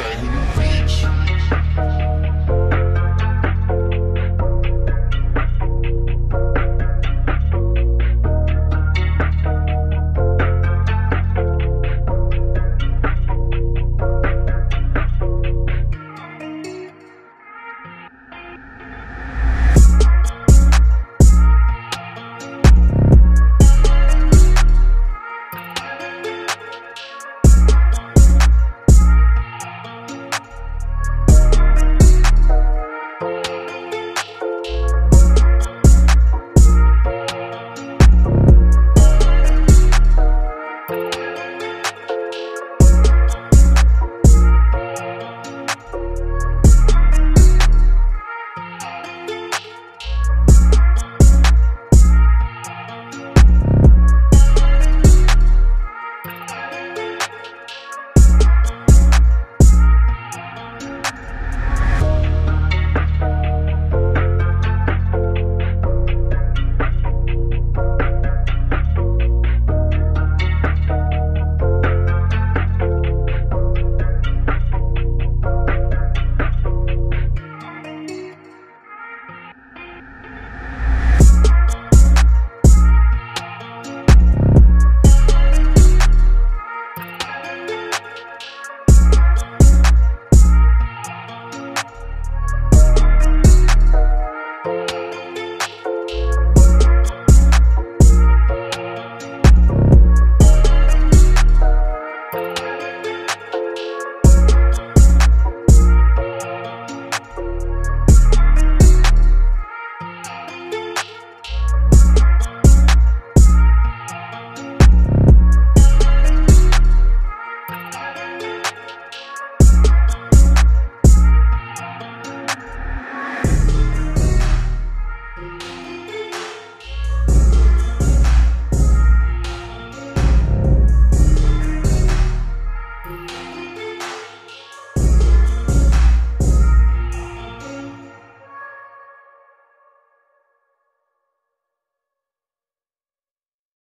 everything. reach